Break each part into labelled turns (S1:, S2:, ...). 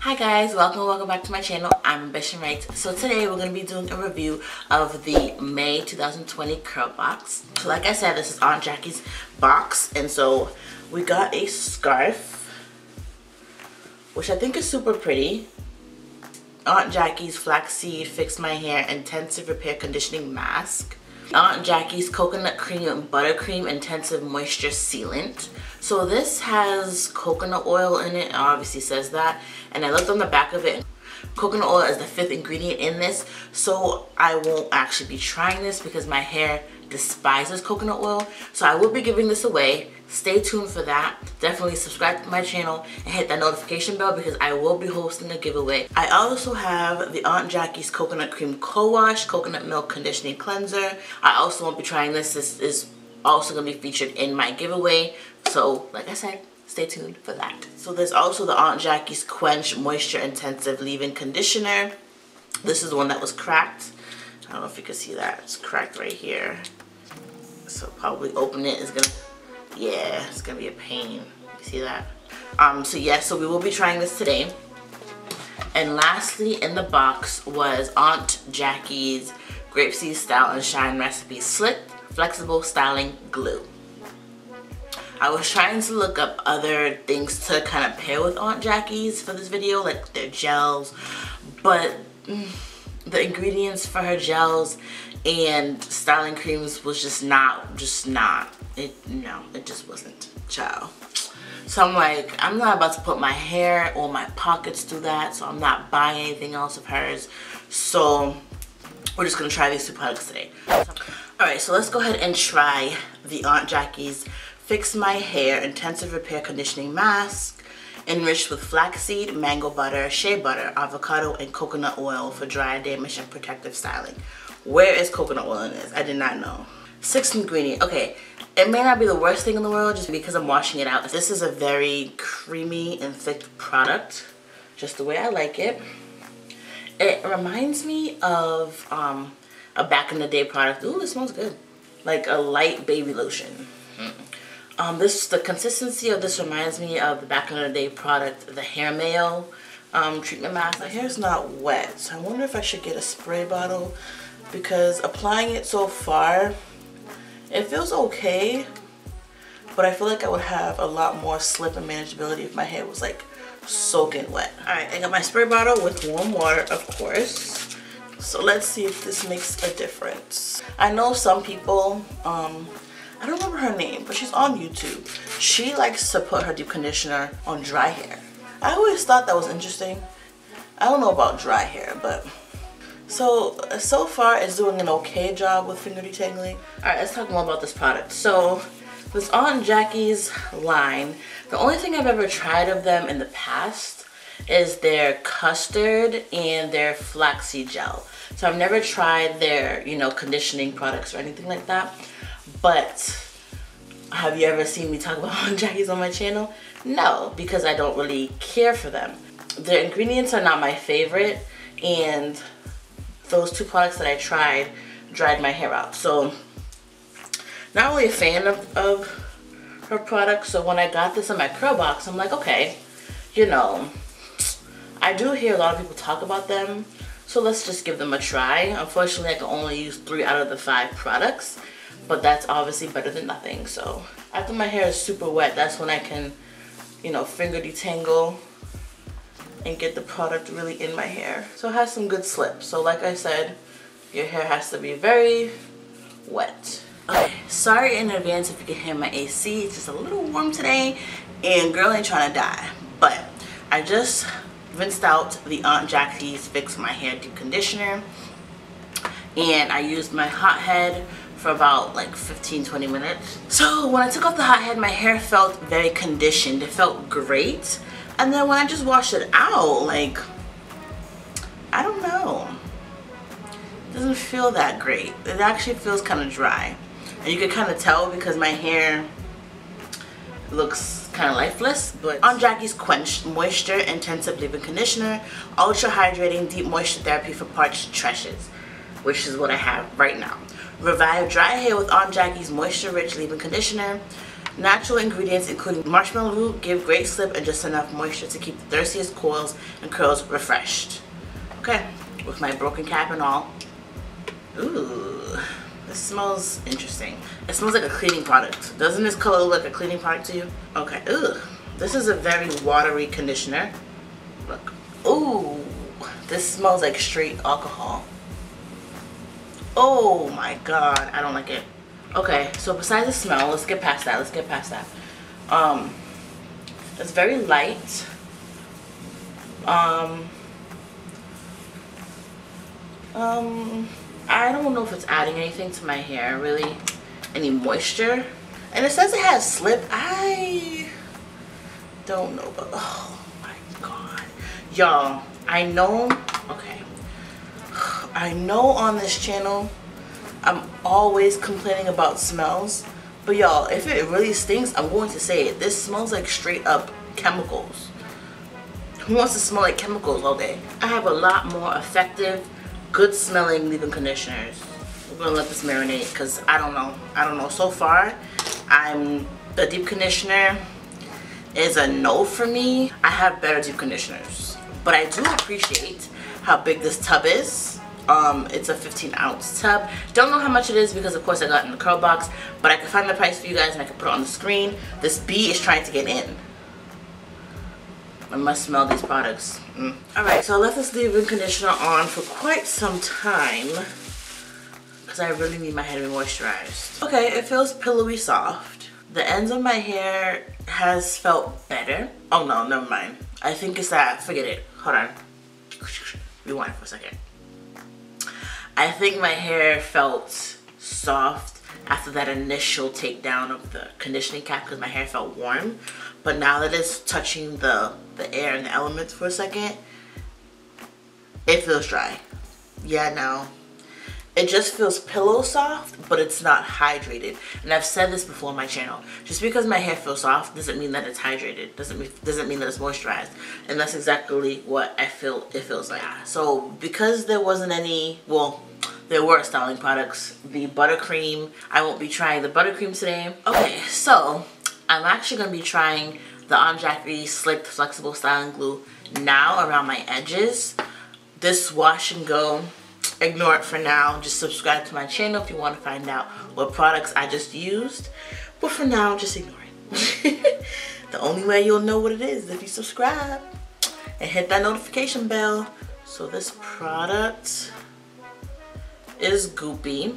S1: Hi guys, welcome welcome back to my channel. I'm Ambition Writes. So today we're going to be doing a review of the May 2020 curl box. So like I said, this is Aunt Jackie's box and so we got a scarf which I think is super pretty. Aunt Jackie's Flaxseed Fix My Hair Intensive Repair Conditioning Mask. Aunt Jackie's Coconut Cream and Buttercream Intensive Moisture Sealant. So this has coconut oil in it, it obviously says that. And I looked on the back of it. Coconut oil is the fifth ingredient in this. So I won't actually be trying this because my hair despises coconut oil. So I will be giving this away. Stay tuned for that. Definitely subscribe to my channel and hit that notification bell because I will be hosting a giveaway. I also have the Aunt Jackie's Coconut Cream Co-Wash Coconut Milk Conditioning Cleanser. I also won't be trying this. This is also going to be featured in my giveaway. So like I said, stay tuned for that. So there's also the Aunt Jackie's Quenched Moisture Intensive Leave-In Conditioner. This is the one that was cracked. I don't know if you can see that. It's cracked right here. So probably open it is gonna, yeah, it's gonna be a pain. You see that? Um, so yeah, so we will be trying this today. And lastly in the box was Aunt Jackie's Grape Seed Style and Shine Recipe Slick Flexible Styling Glue. I was trying to look up other things to kind of pair with Aunt Jackie's for this video, like their gels, but mm, the ingredients for her gels and styling creams was just not, just not, it, no, it just wasn't, child. So I'm like, I'm not about to put my hair or my pockets through that, so I'm not buying anything else of hers. So we're just gonna try these two products today. Alright, so let's go ahead and try the Aunt Jackie's Fix My Hair Intensive Repair Conditioning Mask enriched with flaxseed, mango butter, shea butter, avocado, and coconut oil for dry, damage, and protective styling. Where is coconut oil in this? I did not know. Sixth ingredient. Okay, it may not be the worst thing in the world just because I'm washing it out. This is a very creamy and thick product, just the way I like it. It reminds me of um, a back in the day product. Ooh, it smells good. Like a light baby lotion. Um, this the consistency of this reminds me of the back in the day product, the hair mayo um, treatment mask. My hair's not wet, so I wonder if I should get a spray bottle because applying it so far, it feels okay, but I feel like I would have a lot more slip and manageability if my hair was like soaking wet. All right, I got my spray bottle with warm water, of course. So let's see if this makes a difference. I know some people, um, I don't remember her name, but she's on YouTube. She likes to put her deep conditioner on dry hair. I always thought that was interesting. I don't know about dry hair, but so, so far it's doing an okay job with finger detangling. Alright, let's talk more about this product. So, this Aunt Jackie's line, the only thing I've ever tried of them in the past is their custard and their flaxseed gel. So I've never tried their, you know, conditioning products or anything like that. But have you ever seen me talk about Aunt Jackie's on my channel? No, because I don't really care for them. Their ingredients are not my favorite and those two products that I tried dried my hair out. So not really a fan of, of her products. So when I got this in my curl box, I'm like, okay, you know, I do hear a lot of people talk about them. So let's just give them a try. Unfortunately, I can only use three out of the five products but that's obviously better than nothing. So after my hair is super wet, that's when I can, you know, finger detangle and get the product really in my hair. So it has some good slip. So like I said, your hair has to be very wet. Okay, sorry in advance if you can hear my AC. It's just a little warm today and girl ain't trying to die. But I just rinsed out the Aunt Jackie's Fix My Hair Deep Conditioner and I used my hot head for about like 15 20 minutes so when I took off the hot head my hair felt very conditioned it felt great and then when I just washed it out like I don't know. It doesn't feel that great. It actually feels kind of dry. And you can kind of tell because my hair looks kind of lifeless but Aunt Jackie's Quenched Moisture Intensive Leave-In Conditioner Ultra Hydrating Deep Moisture Therapy for Parched Tresses which is what I have right now. Revive dry hair with Aunt Jackie's Moisture Rich Leave-In Conditioner. Natural ingredients including marshmallow root give great slip and just enough moisture to keep the thirstiest coils and curls refreshed. Okay, with my broken cap and all. Ooh, this smells interesting. It smells like a cleaning product. Doesn't this color look like a cleaning product to you? Okay, ooh. This is a very watery conditioner. Look. Ooh, this smells like straight alcohol. Oh my god, I don't like it. Okay, so besides the smell, let's get past that. Let's get past that. Um, it's very light. Um, um, I don't know if it's adding anything to my hair, really. Any moisture. And it says it has slip. I don't know, but oh my god. Y'all, I know, okay. I know on this channel, I'm always complaining about smells. But y'all, if it really stinks, I'm going to say it. This smells like straight up chemicals. Who wants to smell like chemicals all day? I have a lot more effective good smelling leave-in conditioners. We're gonna let this marinate because I don't know. I don't know. So far, I'm the deep conditioner is a no for me. I have better deep conditioners. But I do appreciate how big this tub is. Um, it's a 15 ounce tub. Don't know how much it is because of course I got in the curl box, but I can find the price for you guys and I can put it on the screen. This bee is trying to get in. I must smell these products. Mm. Alright, so I left this leave-in conditioner on for quite some time because I really need my hair to be moisturized. Okay, it feels pillowy soft. The ends of my hair has felt better. Oh no, never mind. I think it's that, forget it. Hold on. Rewind for a second. I think my hair felt soft after that initial takedown of the conditioning cap because my hair felt warm. But now that it's touching the, the air and the elements for a second, it feels dry. Yeah, no. It just feels pillow soft, but it's not hydrated. And I've said this before on my channel. Just because my hair feels soft doesn't mean that it's hydrated. Doesn't mean, doesn't mean that it's moisturized. And that's exactly what I feel it feels like. So because there wasn't any, well, there were styling products. The buttercream, I won't be trying the buttercream today. Okay, so I'm actually going to be trying the Jackie Slicked Flexible Styling Glue now around my edges. This wash and go, ignore it for now. Just subscribe to my channel if you want to find out what products I just used. But for now, just ignore it. the only way you'll know what it is is if you subscribe and hit that notification bell. So this product is goopy.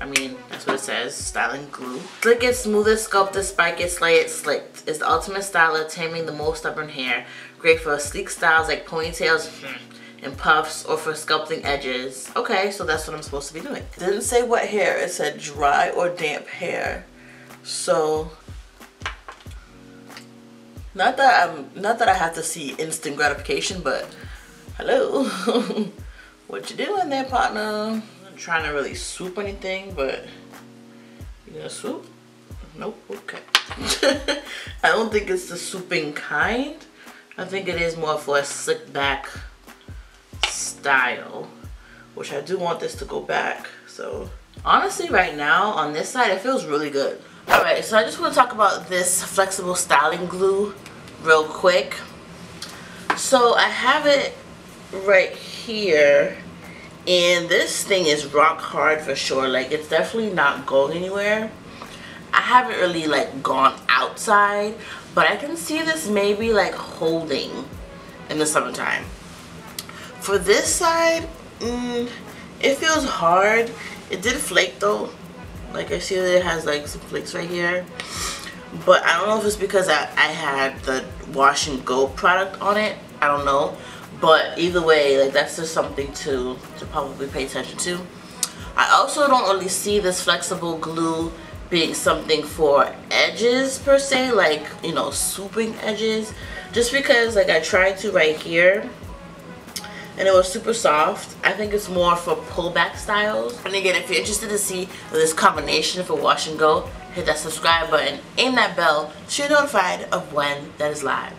S1: I mean, that's what it says, styling glue. Slick it, smooth it, sculpt it, spike it, slay it, slicked. It's the ultimate styler, taming the most stubborn hair. Great for sleek styles like ponytails hmm, and puffs or for sculpting edges. Okay, so that's what I'm supposed to be doing. It didn't say what hair, it said dry or damp hair. So, not that I'm, not that I have to see instant gratification, but hello. what you doing there, partner? I'm trying to really swoop anything, but you gonna swoop? Nope, okay. I don't think it's the swooping kind. I think it is more for a slick back style, which I do want this to go back. So honestly, right now on this side, it feels really good. All right, so I just want to talk about this flexible styling glue real quick. So I have it right here. And this thing is rock hard for sure. Like it's definitely not going anywhere. I haven't really like gone outside but I can see this maybe like holding in the summertime. For this side mm, it feels hard. It did flake though. Like I see that it has like some flakes right here. But I don't know if it's because I, I had the wash and go product on it. I don't know but either way like that's just something to to probably pay attention to. I also don't really see this flexible glue being something for edges per se like you know swooping edges. Just because like I tried to right here and it was super soft. I think it's more for pullback styles. And again if you're interested to see this combination for wash and go hit that subscribe button and that bell so you're notified of when that is live